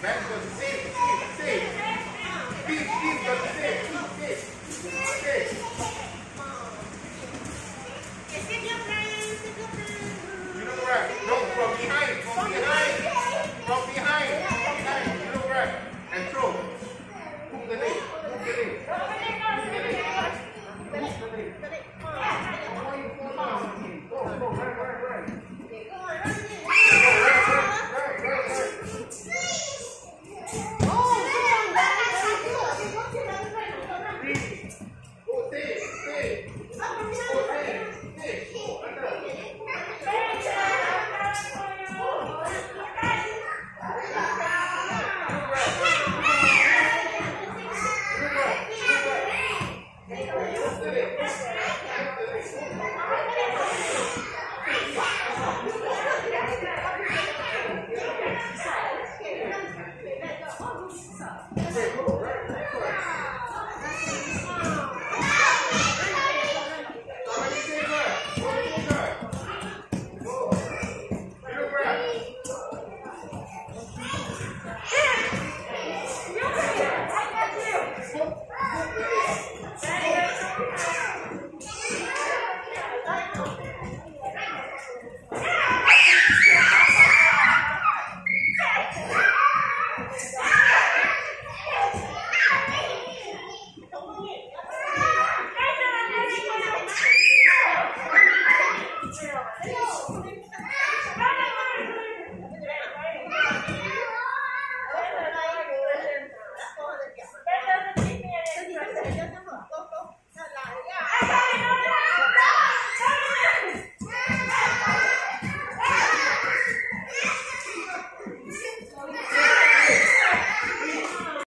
You know. No successful